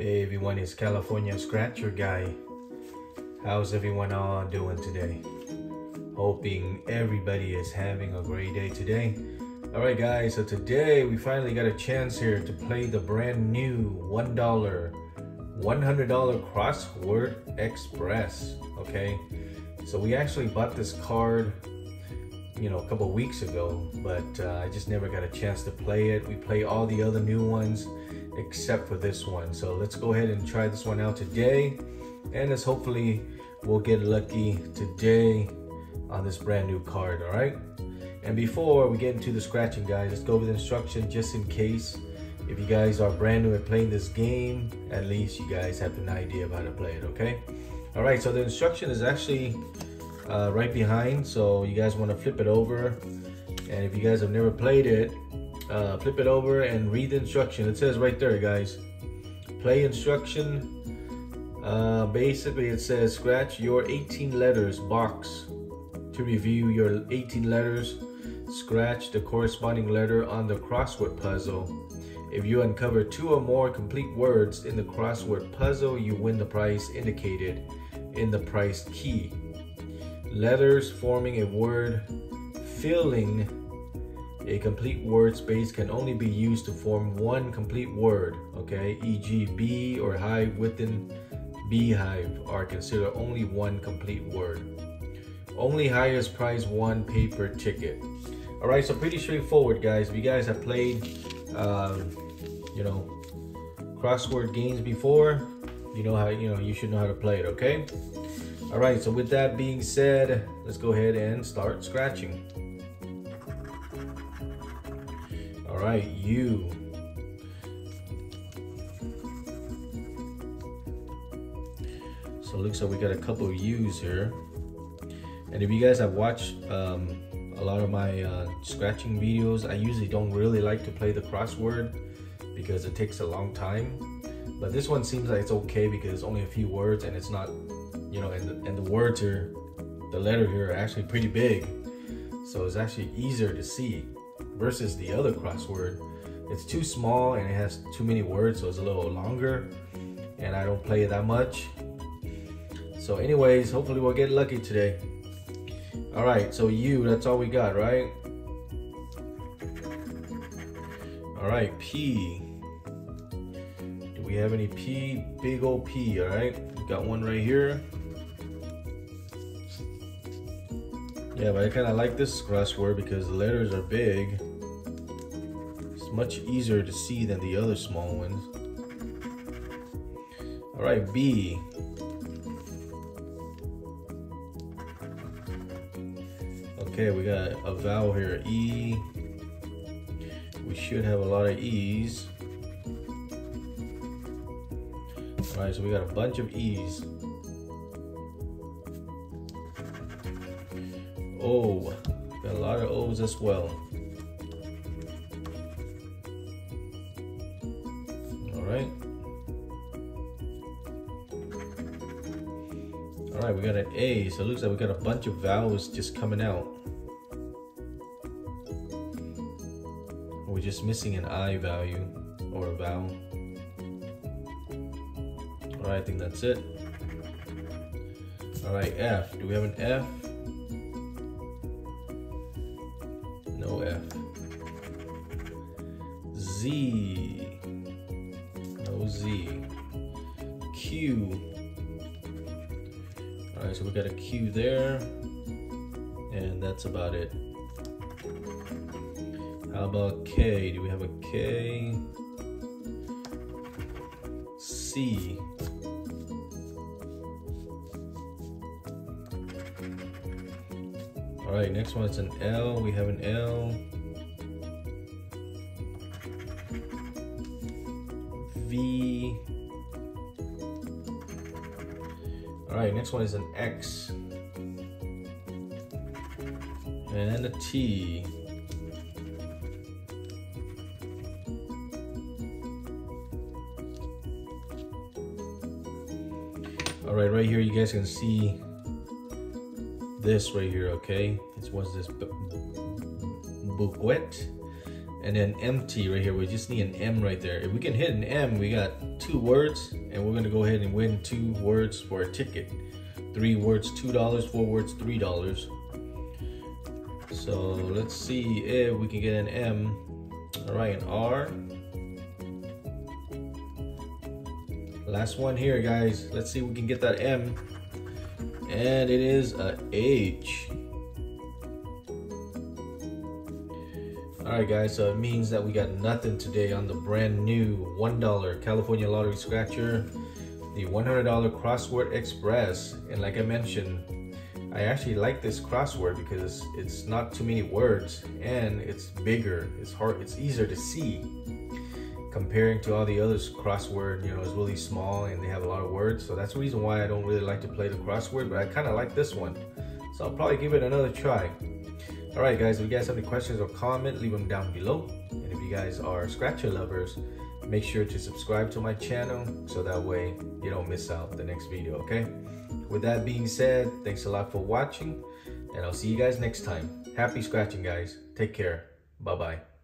Hey everyone, it's California Scratcher Guy. How's everyone all doing today? Hoping everybody is having a great day today. Alright guys, so today we finally got a chance here to play the brand new $1, $100 Crossword Express, okay? So we actually bought this card you know, a couple weeks ago, but uh, I just never got a chance to play it. We play all the other new ones except for this one. So let's go ahead and try this one out today. And let's hopefully we'll get lucky today on this brand new card, all right? And before we get into the scratching, guys, let's go over the instruction just in case. If you guys are brand new at playing this game, at least you guys have an idea of how to play it, okay? All right, so the instruction is actually uh, right behind. So you guys want to flip it over. And if you guys have never played it, uh, flip it over and read the instruction. It says right there, guys. Play instruction. Uh, basically, it says scratch your 18 letters box to review your 18 letters. Scratch the corresponding letter on the crossword puzzle. If you uncover two or more complete words in the crossword puzzle, you win the prize indicated in the prize key. Letters forming a word filling a complete word space can only be used to form one complete word, okay? E.g. bee or hive within beehive are considered only one complete word. Only highest prize one paper ticket. All right, so pretty straightforward, guys. If you guys have played, um, you know, crossword games before, you know how, you know, you should know how to play it, okay? All right, so with that being said, let's go ahead and start scratching. Right, you. So it looks like we got a couple of U's here. And if you guys have watched um, a lot of my uh, scratching videos, I usually don't really like to play the crossword because it takes a long time. But this one seems like it's okay because it's only a few words and it's not you know, and the, and the words are, the letter here are actually pretty big. So it's actually easier to see versus the other crossword. It's too small and it has too many words, so it's a little longer and I don't play it that much. So anyways, hopefully we'll get lucky today. All right, so you, that's all we got, right? All right, P. Do we have any P? Big old P, all right? Got one right here. Yeah, but I kind of like this crossword because the letters are big. It's much easier to see than the other small ones. All right, B. Okay, we got a vowel here, E. We should have a lot of E's. All right, so we got a bunch of E's. O. Got a lot of O's as well. All right. All right, we got an A, so it looks like we got a bunch of vowels just coming out. We're just missing an I value or a vowel. All right, I think that's it. All right, F. Do we have an F? Z. No Z. Q. Alright, so we got a Q there. And that's about it. How about K? Do we have a K? C. right, next one is an L. We have an L. V. All right, next one is an X. And a T. All right, right here you guys can see this right here, okay? It's what's this? Bouquet and then empty right here. We just need an M right there. If we can hit an M, we got two words, and we're gonna go ahead and win two words for a ticket. Three words, $2, four words, $3. So let's see if we can get an M. All right, an R. Last one here, guys. Let's see if we can get that M. And it is a H. Alright guys, so it means that we got nothing today on the brand new $1 California Lottery Scratcher, the $100 Crossword Express. And like I mentioned, I actually like this crossword because it's not too many words and it's bigger, it's hard, it's easier to see comparing to all the others crossword you know is really small and they have a lot of words so that's the reason why i don't really like to play the crossword but i kind of like this one so i'll probably give it another try all right, guys, if you guys have any questions or comment, leave them down below. And if you guys are Scratcher lovers, make sure to subscribe to my channel so that way you don't miss out the next video, okay? With that being said, thanks a lot for watching, and I'll see you guys next time. Happy scratching, guys. Take care. Bye-bye.